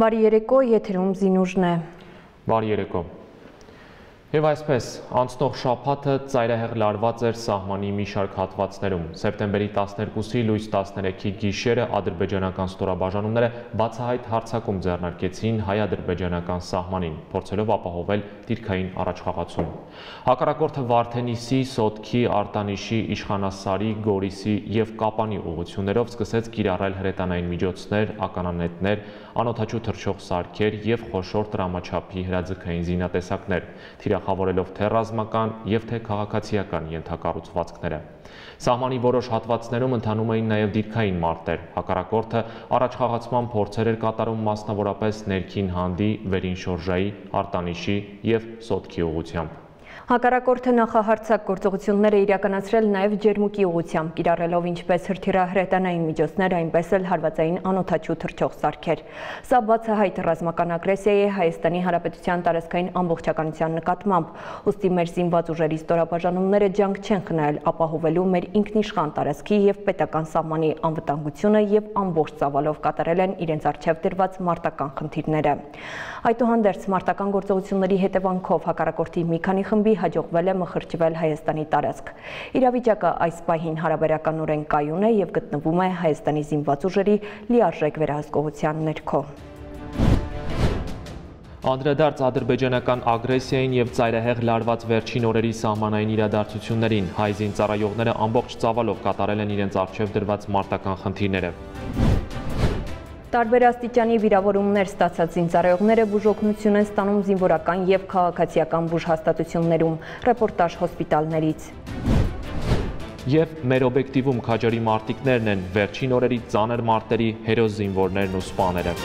Բարի երեկո, եթերում զինուժն է։ Բարի երեկո։ Եվ այսպես, անցնող շաբաթը ծայրահեղ լարված էր սահմանի մի շարք հատվածներում։ Սեպտեմբերի 12-ի լույս 13-ի գիշերը ադրբեջանական ստորաբաժանումները բացահայտ հարձակում ձեռնարկեցին հայ-ադրբեջանական սահմանին, փորձելով ապահովել դիրքային առաջխաղացում։ Հակառակորդը Վարդենիսի, Սոտքի, Արտանիշի, Իշխանասարի, Գորիսի եւ Կապանի ուղություններով սկսեց կիրառել հրետանային միջոցներ, ականանետներ, անօթաչու թռչող սարքեր եւ խոշոր տրամաչափի հրաձգային զինատեսակներ թիրախավորելով թե ռազմական եւ թե քաղաքացիական ենթակառուցվածքները։ Սահմանի որոշ հատվածներում ընթանում էին նաև դիրքային մարտեր։ Հակառակորդը առաջխաղացման փորձեր էր կատարում մասնավորապես ներքին հանդի, վերին շորժայի, արտանիշի եւ սոտքի ուղությամբ։ Հակառակորդը նախահարցակ գործողություններ է իրականացրել նաև ջերմուկի ուղությամբ, կիրառելով ինչպես հրթիռահրետանային միջոցներ, այնպես էլ հարվածային անօթաչու թռչող սարքեր։ Սա բացահայտ ռազմական ագրեսիա է Հայաստանի Հանրապետության տարածքային ամբողջականության նկատմամբ, ուստի մեր զինված ուժերի ստորաբաժանումները ջանք չեն խնայել ապահովելու մեր ինքնիշխան տարածքի եւ պետական սահմանի անվտանգությունը եւ ամբողջ ծավալով կատարել են իրենց արժեվ դրված մարտական խնդիրները։ Այդուհանդերձ մարտական գործողությունների հետևանքով հակառակորդի մի քանի խմբի հաջողվել է մխրճվել Հայաստանի տարածք։ Իրավիճակը այս պահին հարաբերականորեն կայուն է եւ գտնվում է Հայաստանի զինված ուժերի լիարժեք վերահսկողության ներքո։ Անդրադարձ ադրբեջանական ագրեսիային եւ ծայրահեղ լարված վերջին օրերի սահմանային իրադարձություններին հայ զինծառայողները ամբողջ ծավալով կատարել են իրենց արժեվ դրված մարտական խնդիրները։ Տարբեր աստիճանի վիրավորումներ ստացած զինծառայողները բուժօգնություն են ստանում զինվորական եւ քաղաքացիական բուժհաստատություններում, ռեպորտաժ հոսպիտալներից։ Եվ մեր օբյեկտիվում քաջարի մարտիկներն են վերջին օրերի ծանր մարտերի հերոս զինվորներն ու սպաները։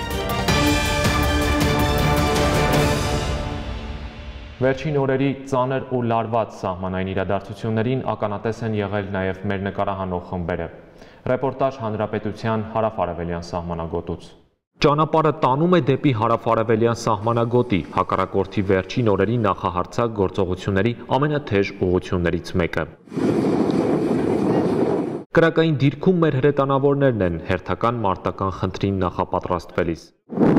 Վերջին օրերի ծանր ու լարված սահմանային իրադարձություններին ականատես են եղել նաև մեր նկարահանող խմբերը։ Ռեպորտաժ Հանրապետության հարավարևելյան սահմանագոտուց։ Ճանապարհը տանում է դեպի հարավարևելյան սահմանագոտի, հակառակորդի վերջին օրերի նախահարցակ գործողությունների ամենաթեժ ուղություններից մեկը։ Կրակային դիրքում մեր հրետանավորներն են հերթական մարտական խնդրին նախապատրաստվելիս։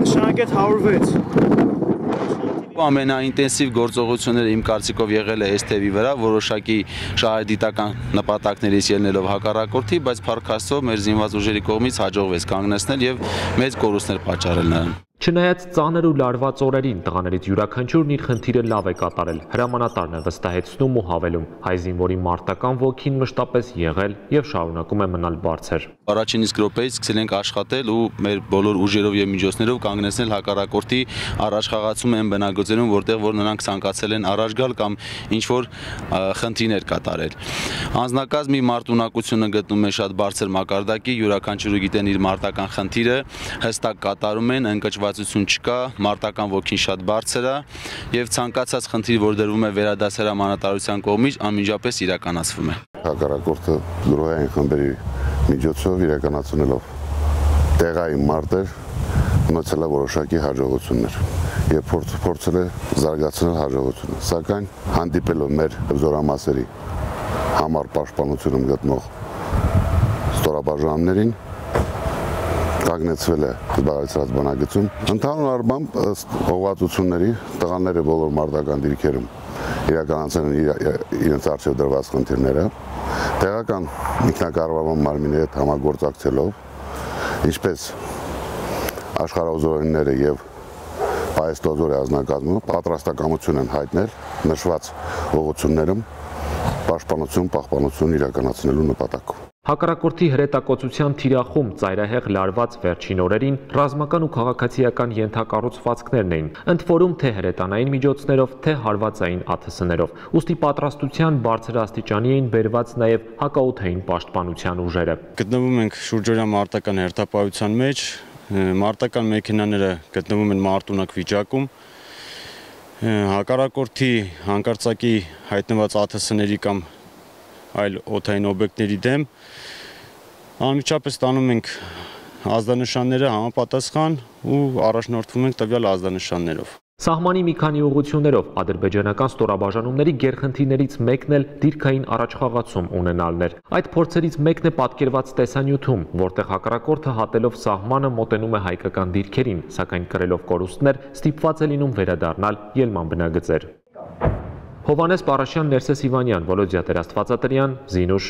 Նշանակետ 106 ամենաինտենսիվ գործողությունները իմ կարծիքով եղել է թևի վրա, որոշակի շահադիտական նպատակներից ելնելով հակառակորդի, բայց փառք Աստծո մեր զինված ուժերի կողմից հաջողվեց կանգնեցնել եւ մեծ կորուստներ պատճառել նրան։ Չնայած ծանր ու լարված օրերին տղաներից յուրաքանչյուրն իր խնդիրը լավ է կատարել, հրամանատարն է վստահեցնում ու հավելում, հայ զինվորի մարտական ոգին մշտապես եղել եւ շարունակում է մնալ բարձր։ Առաջին իսկ րոպեից սկսել ենք աշխատել ու մեր բոլոր ուժերով եւ միջոցներով կանգնեցնել հակառակորդի առաջխաղացում են բնագծերում, որտեղ որ նրանք ցանկացել են առաջ գալ կամ ինչ որ խնդիրներ կատարել։ Անձնակազմի մարտունակությունը գտնում է շատ բարձր մակարդակի, յուրաքանչյուրը գիտեն իր մարտական խնդիրը, հստակ կատարում են, ընկճված հակվածություն չկա, մարտական ոգին շատ բարձր է եւ ցանկացած խնդիր, որ դրվում է վերադասեր ամանատարության կողմից, անմիջապես իրականացվում է։ Հակառակորդը գրոհային խմբերի միջոցով իրականացնելով տեղային մարտեր ունեցել է որոշակի հաջողություններ եւ փորձ փորձել է զարգացնել հաջողությունը սակայն հանդիպելով մեր զորամասերի համար պաշտպանությունում գտնող ստորաբաժանումներին կանգնեցվել է զբաղեցրած բանագծում։ Ընդհանուր առմամբ ըստ հողվածությունների տղաները բոլոր մարտական դիրքերում իրականացան իրենց արժեվ դրված խնդիրները, տեղական ինքնակառավարման մարմինների հետ համագործակցելով, ինչպես աշխարհազորները եւ պայստոզորի ազնագազմը պատրաստակամություն են հայտնել նշված ուղղություններում պաշտպանություն, պահպանություն իրականացնելու նպատակով։ Հակառակորդի հրետակոծության թիրախում ծայրահեղ լարված վերջին օրերին ռազմական ու քաղաքացիական ենթակառուցվածքներն էին, ընդ որում թե հրետանային միջոցներով, թե հարվածային ԱԹՍ-ներով։ Ոստի պատրաստության բարձր աստիճանի էին բերված նաև հակաօթային պաշտպանության ուժերը։ Գտնվում ենք շուրջօրյա մարտական հերթապահության մեջ, մարտական մեքենաները գտնվում են մարտունակ վիճակում, հակառակորդի հանկարծակի հայտնված ԱԹՍ-ների կամ այլ օթային օբյեկտների դեմ անմիջապես ստանում ենք ազդանշանները համապատասխան ու առաջնորդվում ենք տվյալ ազդանշաններով Սահմանի մի քանի ուղություններով ադրբեջանական ստորաբաժանումների գերխնդիրներից մեկն էլ դիրքային առաջխաղացում ունենալն էր։ Այդ փորձերից մեկն է պատկերված տեսանյութում, որտեղ հակառակորդը հատելով սահմանը մոտենում է հայկական դիրքերին, սակայն կրելով կորուստներ ստիպված է լինում վերադառնալ ելման բնագծեր։ Հովանես Պարաշյան, Ներսես Իվանյան, Վոլոդիա Տերաստվածատրյան, Զինուշ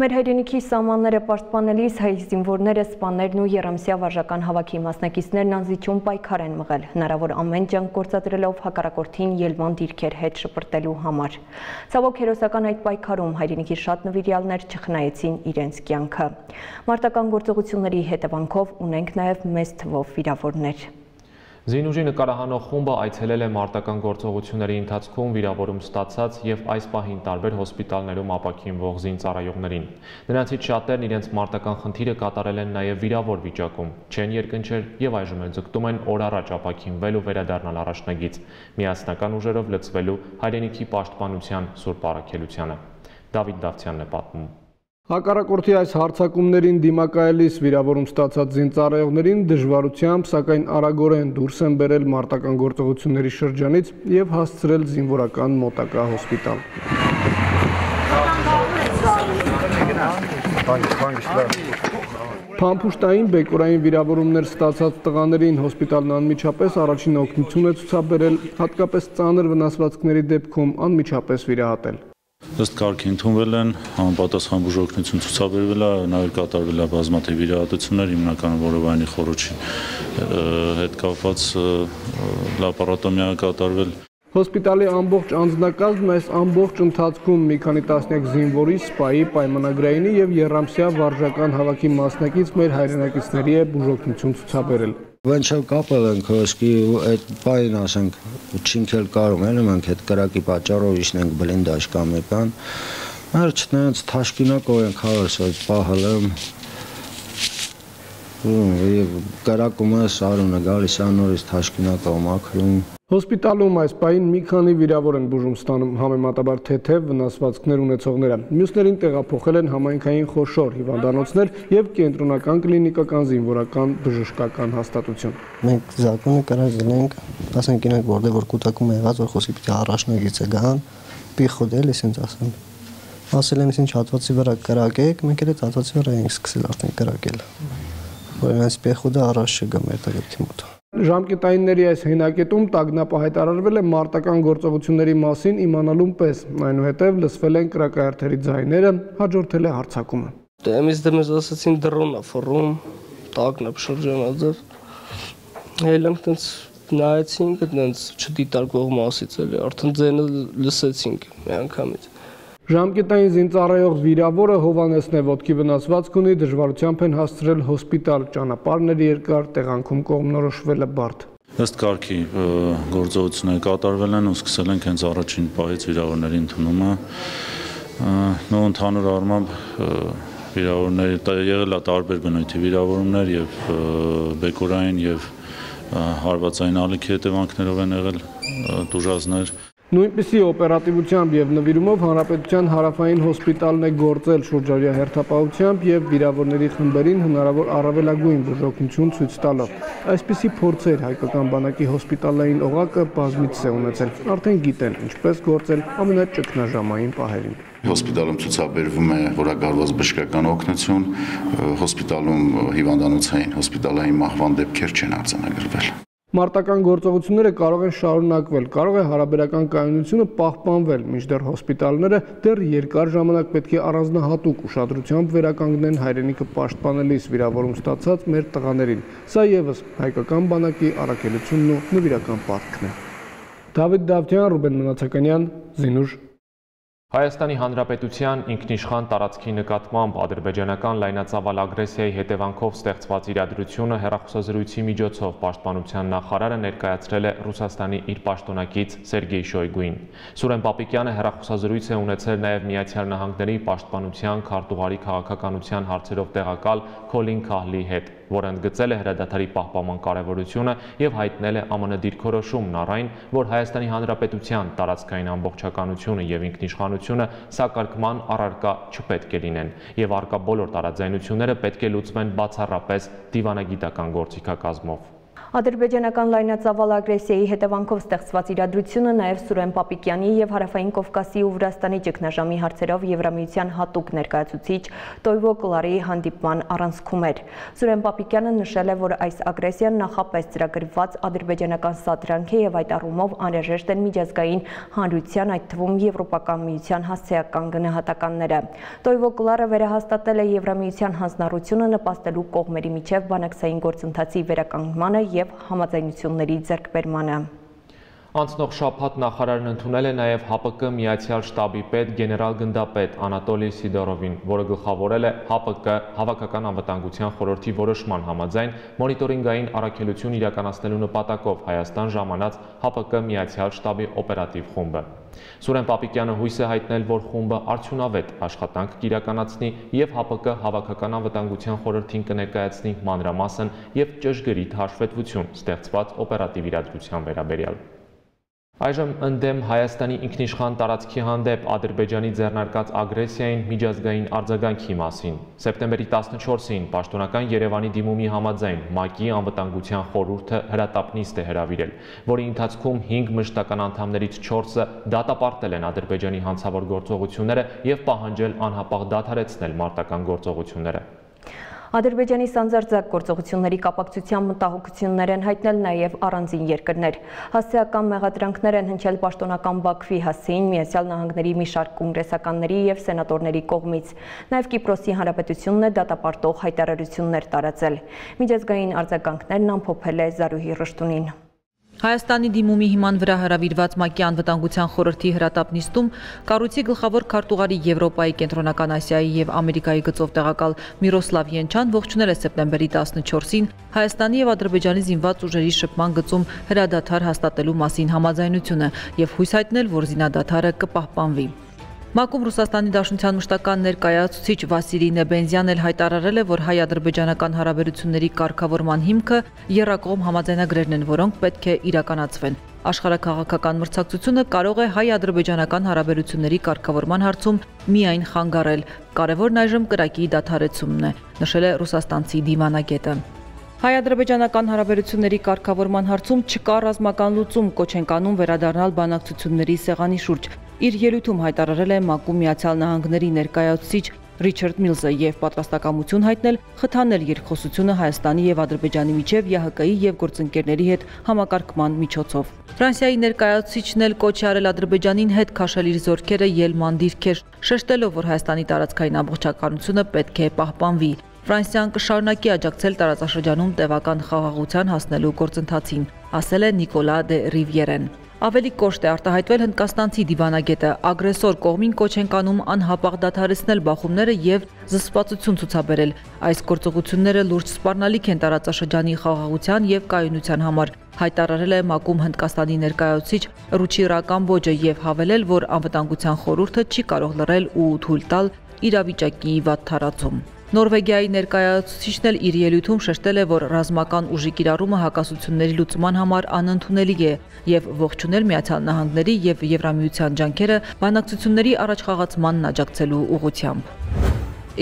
Մեր հայրենիքի սահմանները պաշտպանելիս հայ զինվորները, սպաներն ու Երամսյա վարժական հավաքի մասնակիցներն անզիջում պայքար են մղել, հնարավոր ամեն ջանք գործադրելով հակառակորդին ելման դիրքեր հետ շպրտելու համար։ Ցավոք հերոսական այդ պայքարում հայրենիքի շատ նվիրյալներ չխնայեցին իրենց կյանքը։ Մարտական գործողությունների հետևանքով ունենք նաև մեծ թվով վիրավորներ։ Զինուժի նկարահանող խումբը այցելել է մարտական գործողությունների ընթացքում վիրավորում ստացած եւ այս պահին տարբեր հոսպիտալներում ապակինվող զինծառայողներին։ Նրանցից շատերն իրենց մարտական խնդիրը կատարել են նաեւ վիրավոր վիճակում, չեն երկնչել եւ այժմ էլ ձգտում են օր առաջ ապակինվել ու վերադառնալ առաջնագից, միասնական ուժերով լծվելու հայրենիքի պաշտպանության սուրբ առաքելությանը։ Դավիթ Դավթյանն է պատմում։ Հակառակորդի այս հարցակումներին դիմակայելիս վիրավորում ստացած զինծառայողներին դժվարությամբ, սակայն արագորեն դուրս են բերել մարտական գործողությունների շրջանից եւ հասցրել զինվորական մոտակա հոսպիտալ։ Փամփուշտային բեկորային վիրավորումներ ստացած տղաներին հոսպիտալն անմիջապես առաջին օգնություն է ցուցաբերել, հատկապես ծանր վնասվածքների դեպքում անմիջապես վիրահատել։ Ըստ կարգի ընդունվել են, համապատասխան բուժօգնություն ցուցաբերվել է, նաև կատարվել է բազմաթիվ իրադարձություններ, հիմնականում որովայնի խորոչի հետ կապված լապարատոմիա կատարվել։ Հոսպիտալի ամբողջ անձնակազմն այս ամբողջ ընթացքում մի քանի տասնյակ զինվորի, սպայի, պայմանագրայինի եւ երամսյա վարժական հավաքի մասնակից մեր հայրենակիցների է բուժօգնություն ցուցաբերել։ Վենչել կապել ենք ու այդ պայն ասենք չինքել կարող են մենք այդ կրակի պատճառով իշնենք բլինդաժ կամ եկան Մեր չնայած թաշկինակով ենք հավերս պահել եմ ու կրակում է սարունը գալիս անորից թաշկինակով մաքրում Հոսպիտալում այս պահին մի քանի վիրավոր են բուժում ստանում համեմատաբար թեթև վնասվածքներ ունեցողները։ Մյուսներին տեղափոխել են համայնքային խոշոր հիվանդանոցներ եւ կենտրոնական կլինիկական զինվորական բժշկական հաստատություն։ Մենք զակոնը կարած դնենք, ասենք ինենք որտեղ որ կուտակում է եղած որ խոսքի պիտի առաջնագից է գան, պիխոդել էսենց ասեմ։ Ասել եմ ինչ հատվածի վրա կրակեք, մենք էլ այդ հատվածի վրա ենք սկսել արդեն կրակել Որ այնպես պեխուդը առաջ չգա մեր տղերքի մոտ։ Ժամկետայինների այս հենակետում տագնապը հայտարարվել է մարտական գործողությունների մասին իմանալուն պես, այնուհետև լսվել են կրակայարթերի ձայները, հաջորդել է հարցակումը։ Դե εμείς դեմս ասացին դրոնա ֆորում, տագնապ շրջանաձև։ Հելանք տենց նայեցինք, տենց չդիտարկող մասից էլի, արդեն ձենը լսեցինք մի անգամից։ Ժամկետային զինծառայող վիրավորը Հովանեսն է ոտքի վնասվածք ունի, դժվարությամբ են հասցրել հոսպիտալ, ճանապարհների երկար, տեղանքում կողմնորոշվելը բարդ։ Ըստ կարգի գործողությունները կատարվել են ու սկսել ենք հենց առաջին պահից վիրավորների ընդունումը։ Նո ընդհանուր առմամբ վիրավորների եղել է տարբեր բնույթի վիրավորումներ եւ բեկորային եւ հարվածային ալիքի հետևանքներով են եղել դուժազներ։ Նույնպիսի օպերատիվությամբ եւ նվիրումով Հանրապետության հարավային հոսպիտալն է գործել շուրջօրյա հերթապահությամբ եւ վիրավորների խմբերին հնարավոր առավելագույն բուժօգնություն ցույց տալով։ Այսպիսի փորձեր հայկական բանակի հոսպիտալային օղակը բազմից է ունեցել։ Արդեն գիտեն ինչպես գործել ամենաճգնաժամային պահերին հոսպիտալում ցուցաբերվում է որակարված բժշկական օգնություն, հոսպիտալում հիվանդանոցային, հոսպիտալային մահվան դեպքեր չեն արձանագրվել։ Մարտական գործողությունները կարող են շարունակվել, կարող է հարաբերական կայունությունը պահպանվել, մինչդեռ հոսպիտալները դեռ երկար ժամանակ պետք է առանձնահատուկ ուշադրությամբ վերականգնեն հայրենիքը պաշտպանելիս վիրավորում ստացած մեր տղաներին։ Սա եւս հայկական բանակի առաքելությունն ու նվիրական պարտքն է։ Դավիթ Դավթյան, Ռուբեն Մնացականյան, Զինուշ Հայաստանի Հանրապետության ինքնիշխան տարածքի նկատմամբ ադրբեջանական լայնածավալ ագրեսիայի հետևանքով ստեղծված իրադրությունը հերախոսազրույցի միջոցով պաշտպանության նախարարը ներկայացրել է Ռուսաստանի իր պաշտոնակից Սերգեյ Շոյգուին։ Սուրեն Պապիկյանը հերախոսազրույց է ունեցել նաև Միացյալ Նահանգների պաշտպանության քարտուղարի քաղաքականության հարցերով տեղակալ Քոլին Քահլի հետ որը ընդգծել է հրադադարի պահպանման կարևորությունը եւ հայտնել է ԱՄՆ դիրքորոշումն առայն, որ Հայաստանի Հանրապետության տարածքային ամբողջականությունը եւ ինքնիշխանությունը սակարկման առարկա չպետք է լինեն եւ արկա բոլոր տարաձայնությունները պետք է լուծվեն բացառապես դիվանագիտական գործիքակազմով։ Ադրբեջանական լայնածավալ ագրեսիայի հետևանքով ստեղծված իրադրությունը նաև Սուրեն Պապիկյանի եւ Հարավային Կովկասի ու Վրաստանի ճգնաժամի հարցերով Եվրամիության հատուկ ներկայացուցիչ Տոյվո Կլարի հանդիպման առանցքում էր։ Սուրեն Պապիկյանը նշել է, որ այս ագրեսիան նախապես ծրագրված ադրբեջանական սադրանք է եւ այդ առումով անհրաժեշտ են միջազգային հանրության, այդ թվում Եվրոպական միության հասցեական գնահատականները։ Տոյվո Կլարը վերահաստատել է Եվրամիության հանձնառությունը նպաստելու կողմերի միջև բանակցային գործընթացի վերականգնմանը եւ համաձայնությունների ձեռքբերմանը։ Անցնող շաբաթ նախարարն ընդունել է նաև ՀԱՊԿ Միացյալ շտաբի պետ գեներալ գնդապետ Անատոլի Սիդորովին, որը գլխավորել է ՀԱՊԿ հավաքական անվտանգության խորհրդի որոշման համաձայն մոնիտորինգային առաքելություն իրականացնելու նպատակով Հայաստան ժամանած ՀԱՊԿ Միացյալ շտաբի օպերատիվ խումբը։ Սուրեն Պապիկյանը հույս է հայտնել, որ խումբը արդյունավետ աշխատանք կիրականացնի եւ ՀԱՊԿ հավաքական անվտանգության խորհրդին կներկայացնի մանրամասն եւ ճշգրիտ հաշվետվություն ստեղծված օպերատիվ իրադրության վերաբերյալ։ Այժմ ընդդեմ Հայաստանի ինքնիշխան տարածքի հանդեպ Ադրբեջանի ձեռնարկած ագրեսիային միջազգային արձագանքի մասին։ Սեպտեմբերի 14-ին պաշտոնական Երևանի դիմումի համաձայն ՄԱԿ-ի անվտանգության խորհուրդը հրատապնիստ է հրավիրել, որի ընթացքում 5 մշտական անդամներից 4-ը դատապարտել են Ադրբեջանի հանցավոր գործողությունները եւ պահանջել անհապաղ դադարեցնել մարտական գործողությունները։ Ադրբեջանի սանձարձակ գործողությունների կապակցությամբ մտահոգություններ են հայտնել նաև առանձին երկրներ։ Հասցեական մեղադրանքներ են հնչել պաշտոնական Բաքվի հասցեին Միացյալ Նահանգների մի շարք կոնգրեսականների եւ սենատորների կողմից։ Նաև Կիպրոսի Հանրապետությունն է դատապարտող հայտարարություններ տարածել։ Միջազգային արձագանքներն ամփոփել է Զարուհի Ռշտունին։ Հայաստանի դիմումի հիման վրա հրավիրված ՄԱԿ-ի անվտանգության խորհրդի հրատապ նիստում կառույցի գլխավոր քարտուղարի Եվրոպայի, Կենտրոնական Ասիայի եւ Ամերիկայի գծով տեղակալ Միրոսլավ Յենչան ողջունել է սեպտեմբերի 14-ին Հայաստանի եւ Ադրբեջանի զինված ուժերի շփման գծում հրադադար հաստատելու մասին համաձայնությունը եւ հույս հայտնել, որ զինադադարը կպահպանվի։ ՄԱԿ-ում Ռուսաստանի Դաշնության մշտական ներկայացուցիչ Վասիլի Նեբենզյանն էլ հայտարարել է, որ հայ-ադրբեջանական հարաբերությունների կարգավորման հիմքը երակողմ համաձայնագրերն են, որոնք պետք է իրականացվեն։ Աշխարհակաղակական մրցակցությունը կարող է հայ-ադրբեջանական հարաբերությունների կարգավորման հարցում միայն խանգարել։ Կարևորն այժմ կրակի դադարեցումն է, նշել է ռուսաստանցի դիվանագետը։ Հայ-ադրբեջանական հարաբերությունների կարգավորման հարցում չկա ռազմական լուծում, կոչ են կանում վերադառնալ բանակցությունների սեղանի շուրջ։ Իր ելույթում հայտարարել է ՄԱԿ-ում Միացյալ Նահանգների ներկայացուցիչ Ռիչարդ Միլզը եւ պատրաստակամություն հայտնել խթանել երկխոսությունը Հայաստանի եւ Ադրբեջանի միջև ԵՀԿ-ի եւ գործընկերների հետ համակարգման միջոցով։ Ֆրանսիայի ներկայացուցիչն էլ կոչ արել Ադրբեջանին հետ քաշել իր զորքերը ելման դիրքեր, շեշտելով, որ Հայաստանի տարածքային ամբողջականությունը պետք է պահպանվի։ Ֆրանսիան կշարունակի աջակցել տարածաշրջանում տևական խաղաղության հասնելու գործընթացին, ասել է Նիկոլա դե Ռիվիերեն։ Ավելի կոշտ է արտահայտվել հնդկաստանցի դիվանագետը, ագրեսոր կողմին կոչ են կանում անհապաղ դադարեցնել բախումները եւ զսպվածություն ցուցաբերել։ Այս գործողությունները լուրջ սպառնալիք են տարածաշրջանի խաղաղության եւ կայունության համար, հայտարարել է ՄԱԿ-ում Հնդկաստանի ներկայացուցիչ Ռուչիրա Կամբոջը եւ հավելել, որ անվտանգության խորհուրդը չի կարող լռել ու թույլ տալ իրավիճակի վատ թարացում։ Նորվեգիայի ներկայացուցիչն էլ իր ելույթում շեշտել է, որ ռազմական ուժի կիրառումը հակասությունների լուծման համար անընդունելի է եւ ողջունել Միացյալ Նահանգների եւ Եվրամիության ջանքերը բանակցությունների առաջխաղացմանն աջակցելու ուղղությամբ։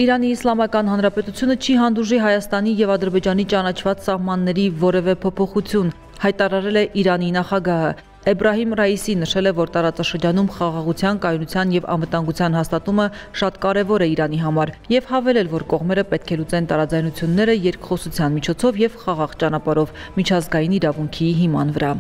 Իրանի Իսլամական Հանրապետությունը չի հանդուրժի Հայաստանի եւ Ադրբեջանի ճանաչված սահմանների որևէ փոփոխություն, հայտարարել է Իրանի նախագահը։ Էբրահիմ Ռայիսի նշել է, որ տարածաշրջանում խաղաղության, կայունության եւ անվտանգության հաստատումը շատ կարեւոր է Իրանի համար եւ հավելել, որ կողմերը պետք է լուծեն տարաձայնությունները երկխոսության միջոցով եւ խաղաղ ճանապարհով միջազգային իրավունքի հիման վրա։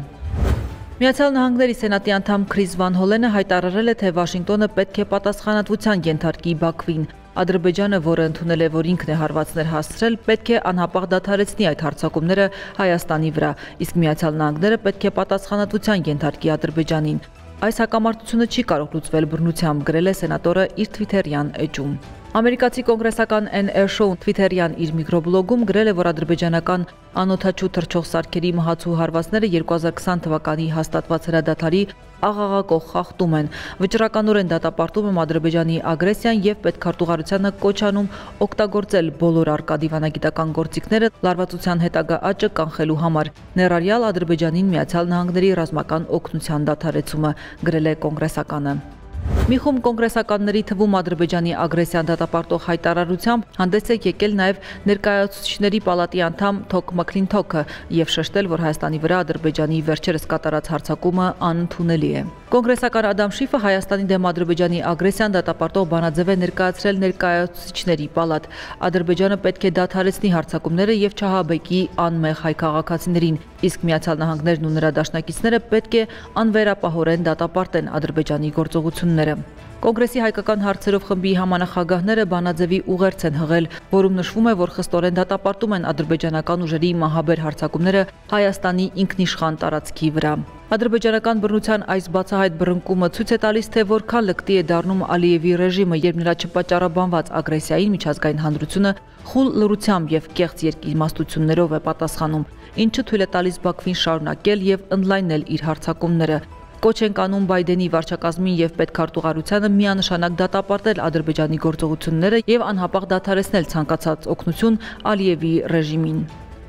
Միացյալ Նահանգների Սենատի անդամ Քրիս Վան Հոլենը հայտարարել է, թե Վաշինգտոնը պետք է պատասխանատվության ենթարկի Բաքվին։ Ադրբեջանը, որը ընդունել է, որ ինքն է հարվածներ հասցրել, պետք է անհապաղ դադարեցնի այդ հարձակումները Հայաստանի վրա, իսկ Միացյալ Նահանգները պետք է պատասխանատվության ենթարկի Ադրբեջանին։ Այս հակամարտությունը չի կարող լուծվել բռնությամբ, գրել է սենատորը իր Twitter-յան էջում։ Ամերիկացի կոնգրեսական N. Ershow Twitter-յան իր միկրոբլոգում գրել է, որ ադրբեջանական անօթաչու թռչող սարքերի մահացու հարվածները 2020 թվականի հաստատված հրադադարի աղաղակող խախտում են։ Վճռականորեն դատապարտում եմ Ադրբեջանի ագրեսիան եւ պետքարտուղարությանը կոչանում օգտագործել բոլոր արկա դիվանագիտական գործիքները լարվածության հետագա աճը կանխելու համար։ Ներառյալ Ադրբեջանին Միացյալ Նահանգների ռազմական օգնության դադարեցումը գրել է կոնգրեսականը։ Մի խումբ կոնգրեսականների թվում Ադրբեջանի ագրեսիան դատապարտող հայտարարությամբ հանդես է եկել նաև ներկայացուցիչների պալատի անդամ Թոք Մաքլինթոքը եւ շեշտել, որ Հայաստանի վրա Ադրբեջանի վերջերս կատարած հարձակումը անընդունելի է։ Կոնգրեսական Ադամ Շիֆը Հայաստանի դեմ Ադրբեջանի ագրեսիան դատապարտող բանաձև է ներկայացրել ներկայացուցիչների պալատ։ Ադրբեջանը պետք է դադարեցնի հարձակումները եւ չհաբեկի անմեղ հայ քաղաքացիներին, իսկ Միացյալ Նահանգներն ու նրա դաշնակիցները պետք է անվերապահորեն դատապարտեն Ադրբեջանի գործողությունները։ Կոնգրեսի հայկական հարցերով խմբի համանախագահները բանաձևի ուղերձ են հղել, որում նշվում է, որ խստորեն դատապարտում են ադրբեջանական ուժերի մահաբեր հարձակումները Հայաստանի ինքնիշխան տարածքի վրա։ Ադրբեջանական բռնության այս բացահայտ բռնկումը ցույց է տալիս, թե որքան լկտի է դառնում Ալիևի ռեժիմը, երբ նրա չպատճառաբանված ագրեսիային միջազգային հանրությունը խուլ լրությամբ եւ կեղծ երկիմաստություններով է պատասխանում, ինչը թույլ է տալիս Բաքվին շարունակել եւ ընդլայնել իր հարձակումները, Կոչ են կանում Բայդենի վարչակազմին եւ պետքարտուղարությանը միանշանակ դատապարտել Ադրբեջանի գործողությունները եւ անհապաղ դադարեցնել ցանկացած օգնություն Ալիևի ռեժիմին։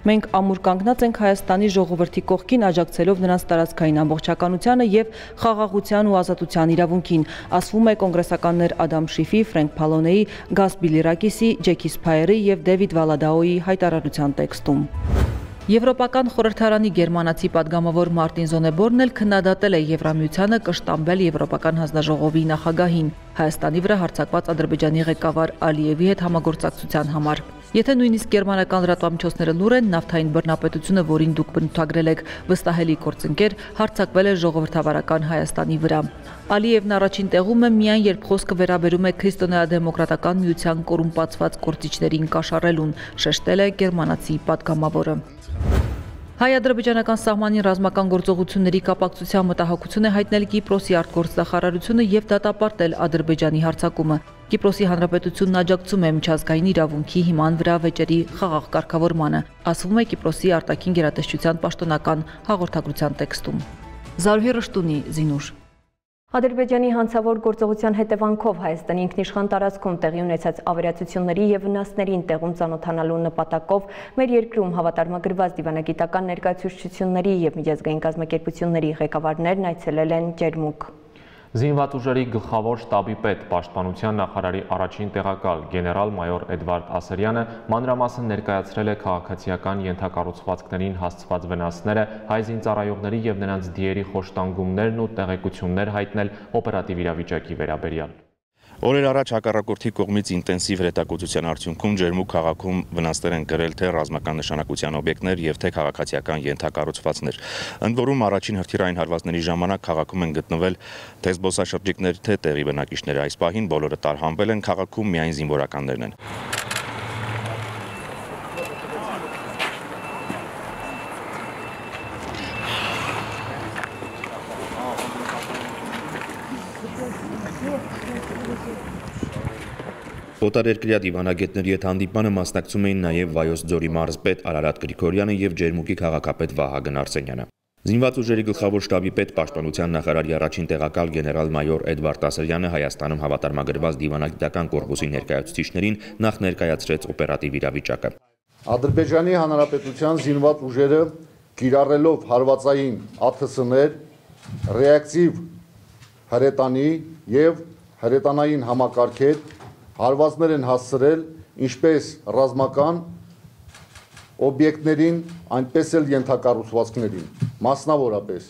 Մենք ամուր կանգնած ենք Հայաստանի ժողովրդի կողքին աջակցելով նրանց տարածքային ամբողջականությանը եւ խաղաղության ու ազատության իրավունքին, ասվում է կոնգրեսականներ Ադամ Շիֆի, Ֆրենկ Փալոնեի, Գաս Բիլիրակիսի, Ջեքի Սփայերի եւ Դեվիդ Վալադաոյի հայտարարության տեքստում։ Եվրոպական խորհրդարանի Գերմանացի падգամավոր Մարտին Զոնեբորն էլ քննադատել է Եվրամիությանը կշտամբել Եվրոպական հանձնաժողովի նախագահին Հայաստանի վրա հարձակված Ադրբեջանի ղեկավար Ալիևի հետ համագործակցության համար։ Եթե նույնիսկ գերմանական ռազմամիջոցները լուր են նավթային բռնապետությունը, որին դուք բնութագրել եք, վստահելի գործընկեր հարձակվել է ժողովրդավարական Հայաստանի վրա։ Ալիևն առաջին տեղում է միայն երբ խոսքը վերաբերում է քրիստոնեա-դեմոկրատական միության կորումպացված գործիչներին կաշառելուն, շեշտել է գերմանացի падգամավորը։ Հայ-ադրբեջանական սահմանին ռազմական գործողությունների կապակցության մտահոգություն է հայտնել Կիպրոսի արտգործնախարարությունը եւ դատապարտել Ադրբեջանի հարձակումը։ Կիպրոսի հանրապետությունն աջակցում է միջազգային իրավունքի հիման վրա վեճերի խաղաղ կարգավորմանը, ասվում է Կիպրոսի արտաքին գերատեսչության պաշտոնական հաղորդագրության տեքստում։ Զարուհի Ռշտունի, Զինուշ Ադրբեջանի հանցավոր գործողության հետևանքով Հայաստանի ինքնիշխան տարածքում տեղի ունեցած ավերածությունների եւ վնասներին տեղում ծանոթանալու նպատակով մեր երկրում հավատարմագրված դիվանագիտական ներկայացուցչությունների եւ միջազգային կազմակերպությունների ղեկավարներն այցելել են Ջերմուկ։ Զինված ուժերի գլխավոր շտաբի պետ պաշտպանության նախարարի առաջին տեղակալ գեներալ-մայոր Էդվարդ Ասերյանը մանրամասն ներկայացրել է քաղաքացիական ենթակառուցվածքներին հասցված վնասները, հայ զինծառայողների եւ նրանց դիերի խոշտանգումներն ու տեղեկություններ հայտնել օպերատիվ իրավիճակի վերաբերյալ։ Օրեր առաջ հակառակորդի կողմից ինտենսիվ հրետակոծության արդյունքում Ջերմուկ քաղաքում վնասներ են կրել թե ռազմական նշանակության օբյեկտներ եւ թե քաղաքացիական ենթակառուցվածքներ։ Ընդ որում առաջին հրթիռային հարվածների ժամանակ քաղաքում են գտնվել թե զբոսաշրջիկներ, թե տեղի բնակիչներ։ Այս պահին բոլորը տարհանվել են, քաղաքում միայն զինվորականներն են։ Օտարերկրյա դիվանագետների հետ հանդիպանը մասնակցում էին նաև Վայոց ձորի մարզպետ Արարատ Գրիգորյանը եւ Ջերմուկի քաղաքապետ Վահագն Արսենյանը։ Զինված ուժերի գլխավոր շտաբի պետ պաշտպանության նախարարի առաջին տեղակալ գեներալ-մայոր Էդվարդ Ասերյանը Հայաստանում հավատարմագրված դիվանագիտական կորպուսի ներկայացուցիչներին նախ ներկայացրեց օպերատիվ իրավիճակը։ Ադրբեջանի Հանրապետության զինված ուժերը կիրառելով հարվածային ԱԹՍ-ներ, ռեակտիվ հրետանի եւ հրետանային համակարգեր հարվածներ են հասցրել ինչպես ռազմական օբյեկտներին, այնպես էլ ենթակառուցվածքներին, մասնավորապես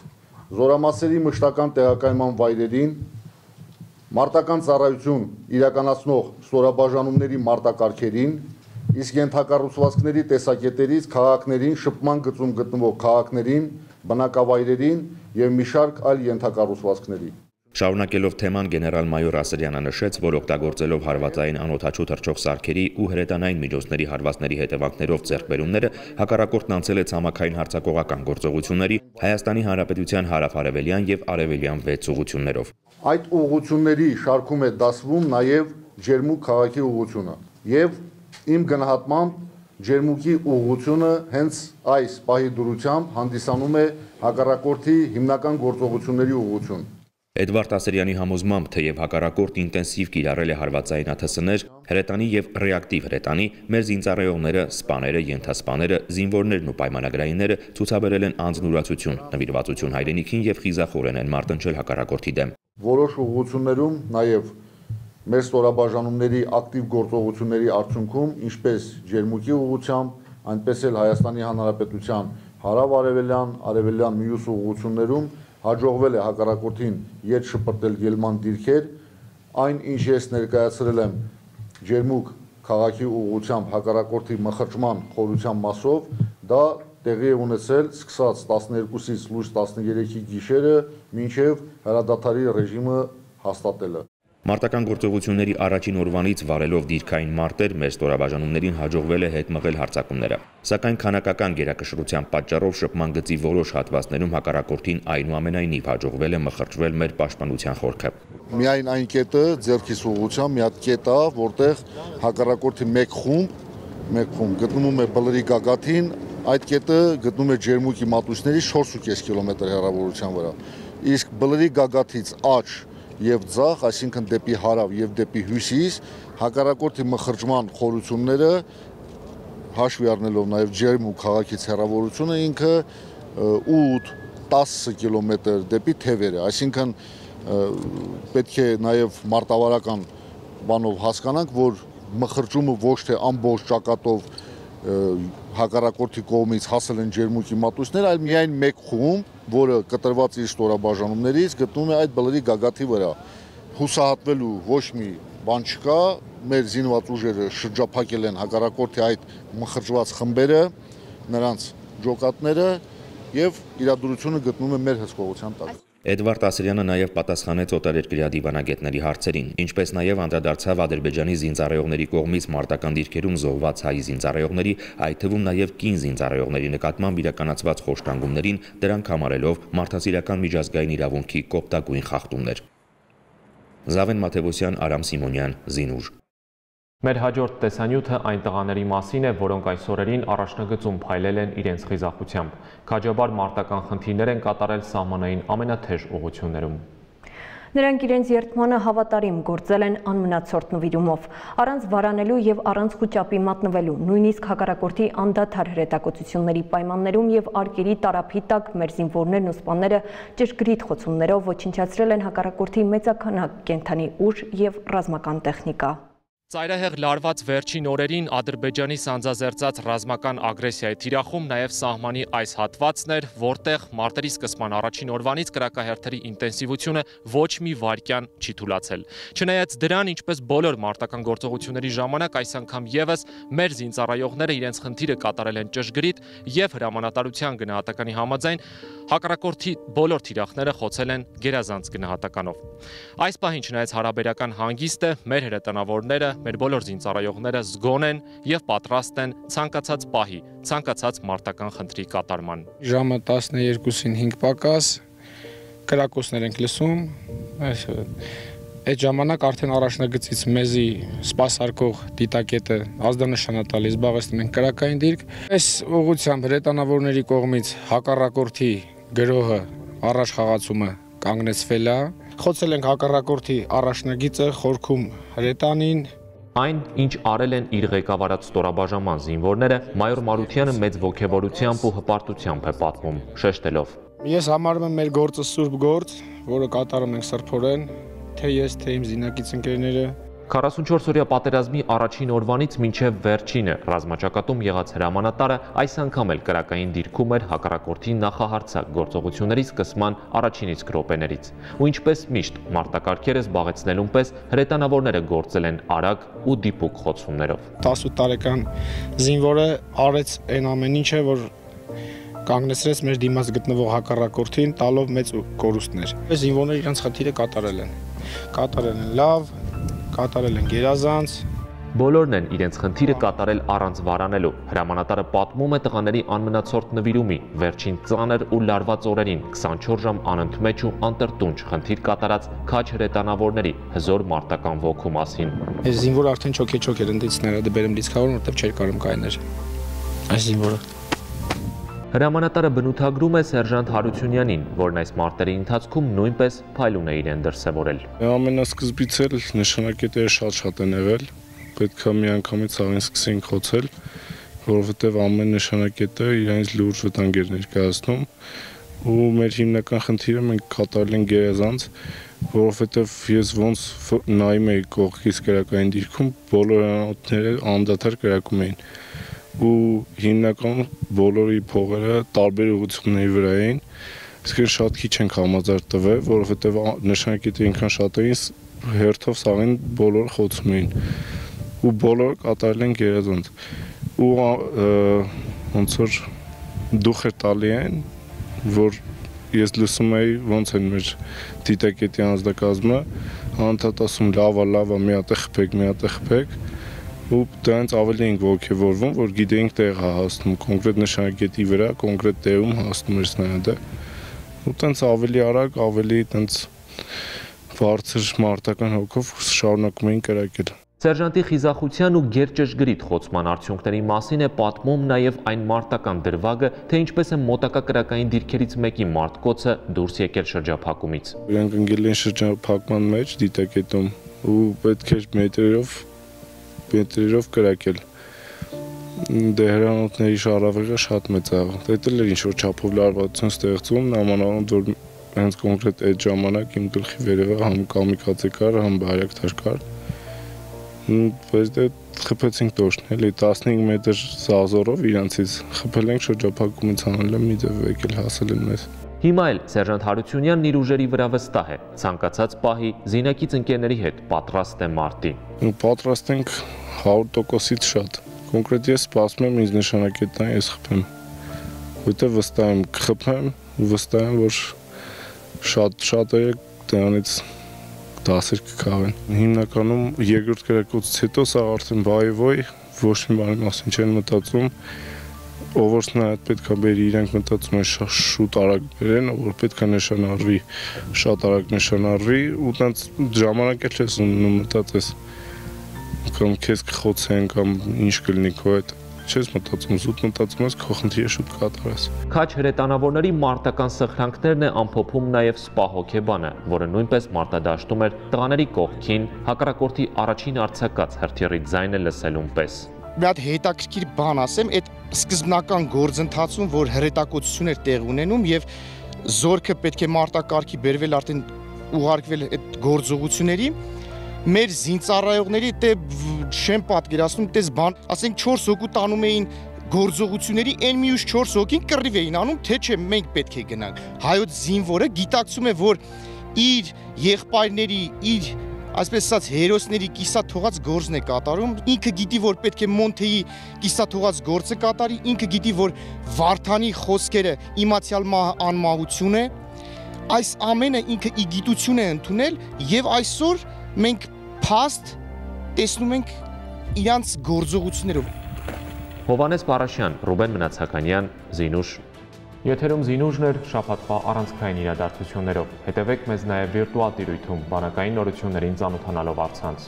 զորամասերի մշտական տեղակայման վայրերին, մարտական ծառայություն իրականացնող ստորաբաժանումների մարտակարգերին, իսկ ենթակառուցվածքների տեսակետերից քաղաքներին, շփման գծում գտնվող քաղաքներին, բնակավայրերին եւ մի շարք այլ ենթակառուցվածքների Շարունակելով թեման գեներալ-մայոր Ասրյանը նշեց, որ օգտագործելով հարվածային անօթաչու թռչող սարքերի ու հրետանային միջոցների հարվածների հետևանքներով ձեռքբերումները հակառակորդն անցել է ցամաքային հարձակողական գործողությունների Հայաստանի Հանրապետության հարավ-արևելյան եւ արևելյան 6 ուղություններով։ Այդ ուղությունների շարքում է դասվում նաեւ Ջերմուկ քաղաքի ուղությունը եւ իմ գնահատմամբ Ջերմուկի ուղությունը հենց այս պահի դուրությամբ հանդիսանում է հակառակորդի հիմնական գործողությունների ուղություն։ Էդվարդ Ասերյանի համոզմամբ, թեև հակառակորդ ինտենսիվ կիրառել է հարվածային ԱԹՍ-ներ, հրետանի եւ ռեակտիվ հրետանի, մեր զինծառայողները, սպաները, ենթասպաները, զինվորներն ու պայմանագրայինները ցուցաբերել են անձնուրացություն, նվիրվածություն հայրենիքին եւ խիզախորեն են մարտնչել հակառակորդի դեմ։ Որոշ ուղղություններում նաև մեր ստորաբաժանումների ակտիվ գործողությունների արդյունքում, ինչպես ջերմուկի ուղղությամբ, այնպես էլ Հայաստանի Հանրապետության հարավ-արևելյան, արևելյան մյուս ուղղություններում հաջողվել է հակառակորդին ետ շպրտել ելման դիրքեր, այն ինչ ես ներկայացրել եմ ջերմուկ քաղաքի ուղղությամբ հակառակորդի մխրճման խորության մասով, դա տեղի է ունեցել սկսած 12-ից լույս 13-ի գիշերը մինչև հրադադարի ռեժիմը հաստատելը։ Մարտական գործողությունների առաջին օրվանից վարելով դիրքային մարտեր մեր ստորաբաժանումներին հաջողվել է հետ մղել հարձակումները։ Սակայն քանակական գերակշռության պատճառով շփման գծի որոշ հատվածներում հակառակորդին այնուամենայնիվ հաջողվել է մխրճվել մեր պաշտպանության խորքը։ Միայն այն կետը ձերքիս ուղղությամբ մի հատ կետ է, որտեղ հակառակորդի մեկ խումբ, մեկ խումբ գտնվում է բլրի գագաթին, այդ կետը գտնում է ջերմուկի մատուցների 4.5 կիլոմետր հեռավորության վրա։ Իսկ բլրի գագաթից աճ եւ ցախ, այսինքն դեպի հարավ եւ դեպի հյուսիս, հակառակորդի մխրճման խորությունները հաշվի առնելով նաեւ ջերմ ու քաղաքից հեռավորությունը ինքը 8-10 կիլոմետր դեպի թևերը, այսինքն պետք է նաեւ մարտավարական բանով հասկանանք, որ մխրճումը ոչ թե ամբողջ ճակատով հակառակորդի կողմից հասել են ջերմուկի մատուցներ, այլ միայն մեկ խումբ, որը կտրված իր ստորաբաժանումներից գտնվում է այդ բլրի գագաթի վրա։ Հուսահատվելու ոչ մի բան չկա, մեր զինված ուժերը շրջափակել են հակառակորդի այդ մխրճված խմբերը, նրանց ջոկատները եւ իրադրությունը գտնվում է մեր հսկողության տակ։ Էդվարդ Ասրյանը նաև պատասխանեց օտարերկրյա դիվանագետների հարցերին, ինչպես նաև անդրադարձավ Ադրբեջանի զինծառայողների կողմից մարտական դիրքերում զոհված հայ զինծառայողների, այդ թվում նաև կին զինծառայողների նկատմամբ իրականացված խոշտանգումներին, դրանք համարելով մարդասիրական միջազգային իրավունքի կոպտագույն խախտումներ։ Զավեն Մաթևոսյան, Արամ Սիմոնյան, Զինուժ Մեր հաջորդ տեսանյութը այն տղաների մասին է, որոնք այս օրերին առաջնագծում փայլել են իրենց խիզախությամբ։ Քաջաբար մարտական խնդիրներ են կատարել սահմանային ամենաթեժ ուղություններում։ Նրանք իրենց երթմանը հավատարիմ գործել են անմնացորդ նվիրումով, առանց վարանելու եւ առանց խոճապի մատնվելու, նույնիսկ հակառակորդի անդադար հրետակոծությունների պայմաններում եւ արկերի տարափի տակ մեր զինվորներն ու սպաները ճշգրիտ խոցումներով ոչնչացրել են հակառակորդի մեծականակ կենթանի ուժ եւ ռազմական տեխնիկա։ Ծայրահեղ լարված վերջին օրերին Ադրբեջանի սանձազերծած ռազմական ագրեսիայի թիրախում նաև սահմանի այս հատվածն էր, որտեղ մարտերի սկսման առաջին օրվանից կրակահերթերի ինտենսիվությունը ոչ մի վարկյան չի թուլացել։ Չնայած դրան, ինչպես բոլոր մարտական գործողությունների ժամանակ, այս անգամ եւս մեր զինծառայողները իրենց խնդիրը կատարել են ճշգրիտ եւ հրամանատարության գնահատականի համաձայն հակառակորդի բոլոր թիրախները խոցել են գերազանց գնահատականով։ Այս պահին չնայած հարաբերական հանգիստը մեր հրետանավորները մեր բոլոր զինծառայողները զգոն են եւ պատրաստ են ցանկացած պահի, ցանկացած մարտական խնդրի կատարման։ Ժամը 12-ին 5 պակաս կրակոցներ ենք լսում, այս այդ ժամանակ արդեն առաջնագծից մեզի սպասարկող դիտակետը ազդանշան է տալիս զբաղեցնում են կրակային դիրք։ Այս ուղությամբ հրետանավորների կողմից հակառակորդի գրոհը առաջ խաղացումը կանգնեցվել է։ Խոցել ենք հակառակորդի առաջնագիծը խորքում հրետանին, Այն, ինչ արել են իր ղեկավարած ստորաբաժանման զինվորները, մայոր Մարությանը մեծ ողջավորությամբ ու հպարտությամբ է պատմում, շեշտելով. Ես համարում եմ մեր գործը սուրբ գործ, որը կատարում ենք սրբորեն, թե ես, թե իմ զինակից ընկերները 44-օրյա պատերազմի առաջին օրվանից մինչև վերջինը ռազմաճակատում եղած հրամանատարը այս անգամ էլ կրակային դիրքում էր հակառակորդի նախահարցակ գործողությունների սկսման առաջին իսկ րոպեներից։ Ու ինչպես միշտ մարտակարգերը զբաղեցնելուն պես հրետանավորները գործել են արագ ու դիպուկ խոցումներով։ 18 տարեկան զինվորը արեց այն ամեն ինչը, որ կանգնեցրեց մեր դիմաց գտնվող հակառակորդին, տալով մեծ կորուստներ։ Զինվորները իրենց խնդիրը կատարել են։ Կատարել են լավ, կատարել են գերազանց, Բոլորն են իրենց խնդիրը կատարել առանց վարանելու։ Հրամանատարը պատմում է տղաների անմնացորդ նվիրումի վերջին ծանր ու լարված օրերին 24 ժամ անընդմեջ ու անտրտունջ խնդիր կատարած քաչ հրետանավորների հզոր մարտական ոգու մասին։ Այս զինվորը արդեն չոքե-չոք էր ընդդիցները դբերեմ դիսկավորում, որտեղ չէր կարող կայներ։ Այս զինվորը Հրամանատարը բնութագրում է Սերժանտ Հարությունյանին, որն այս մարտերի ընթացքում նույնպես փայլուն է իրեն դրսևորել։ Ամենասկզբից էլ նշանակետերը շատ-շատ են եղել, պետք է միանգամից աղին սկսենք խոցել, որովհետև ամեն նշանակետը իրենց լուրջ վտանգ էր ներկայացնում ու մեր հիմնական խնդիրը մենք կատարել ենք գերազանց որովհետև ես ոնց նայում էի կողքից կրակային դիրքում, բոլոր անոթները անդադար կրակում էին ու հիմնականում բոլորի փողերը տարբեր ուղղությունների վրա էին իսկ շատ քիչ ենք համաձայն տվել որովհետև նշանակետը ինքան շատ էին հերթով սաղին բոլորը խոցում էին ու բոլորը կատարել են գերազանց ու ոնց որ դուխեր տալի են որ ես լսում էի ոնց են մեր դիտակետի անձնակազմը անդադ ասում լավա լավա մի հատ է խփեք մի հատ է խփեք ու դրանց ավելի ենք ողջևորվում որ գիտեինք տեղ հասնում կոնկրետ նշանակետի վրա կոնկրետ տեղում հասնում էր սնայդը ու տենց ավելի արագ ավելի տենց բարձր մարտական հոգով շարունակում էին կրակել Սերժանտի խիզախության ու գերջժգրիտ խոցման արդյունքների մասին է պատմում նաև այն մարտական դրվագը, թե ինչպես է մոտակա կրակային դիրքերից մեկի մարտկոցը դուրս եկել շրջափակումից։ Իրանք ընկել են շրջափակման մեջ դիտակետում ու պետք էր մետրերով մետրերով կրակել դե հրանոթների շարավեղը շատ մեծ է դա էլ ինչ որ չափով լարվածություն ստեղծում նամանավանդ որ հենց կոնկրետ այդ ժամանակ իմ գլխի վերևը համ կամիկացե կար համ բայրակտար կար բայց դե խփեցինք տոշն, էլի 15 մետր զազորով իրանցից խփել ենք շրջափակումից հանել մի դեպ եկել հասել են մեզ։ Հիմա էլ Սերժանտ Հարությունյանն իր ուժերի վրա վստահ է, ցանկացած պահի զինակից ընկերների հետ պատրաստ է մարտի։ Պատրաստ ենք 100%-ից շատ։ Կոնկրետ ես սպասում եմ ինձ նշանակետան ես խփեմ։ Որտեղ վստահ եմ կխփեմ, վստահ եմ որ շատ շատ է դրանից դասեր կքավեն։ Հիմնականում երկրորդ գրակոցից հետո սա արդեն բայվոյ ոչ մի բանի մասին չեն մտածում, ով որ նայած պետքա բերի իրանք մտածում են շուտ արագ բերեն, որ պետքա նշանարվի, շատ արագ նշանարվի ու տենց ժամանակ էլ չես ունում մտածես կամ քեզ կխոցեն կամ ինչ կլինի քո հետ չես մտածում, զուտ մտածում ես քո խնդիրը շուտ կատարես։ Քաչ հրետանավորների մարտական սխրանքներն է ամփոփում նաև սպա հոկեբանը, որը նույնպես մարտադաշտում էր տղաների կողքին հակառակորդի առաջին արցակած հրթիռի ձայնը լսելուն պես մի հատ հետաքրքիր բան ասեմ, այդ սկզբնական գործընթացում, որ հրետակոծություն էր տեղ ունենում եւ զորքը պետք է մարտակարգի բերվել արդեն ուղարկվել այդ գործողությունների, մեր զինծառայողների դե չեմ պատկերացնում, դες բան, ասենք 4 հոգու տանում էին գործողությունների այն մի ուշ 4 հոգին կռիվ էին անում, թե չէ մենք պետք է գնանք։ Հայոց զինվորը գիտակցում է, որ իր եղբայրների, իր այսպես ասած հերոսների կիսա թողած գործն է կատարում։ Ինքը գիտի, որ պետք է Մոնթեի կիսա թողած գործը կատարի, ինքը գիտի, որ Վարդանի խոսքերը իմացյալ անմահություն է։ Այս ամենը ինքը ի գիտություն է ընդունել եւ այսօր մենք փաստ տեսնում ենք իրանց գործողություններով։ Հովանես Պարաշյան, Ռուբեն Մնացականյան, Զինուշ Եթերում Զինուժներ շապատվա առանցքային իրադարձություններով։ Հետևեք մեզ նաև վիրտուալ տիրույթում բանակային նորություններին ծանոթանալով առցանց։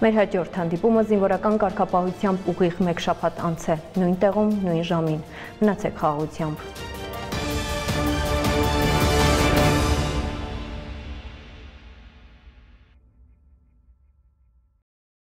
Մեր հաջորդ հանդիպումը զինվորական կարգապահությամբ ուղիղ մեկ շաբաթ անց է, նույն տեղում, նույն ժամին։ Մնացեք խաղաղությամբ։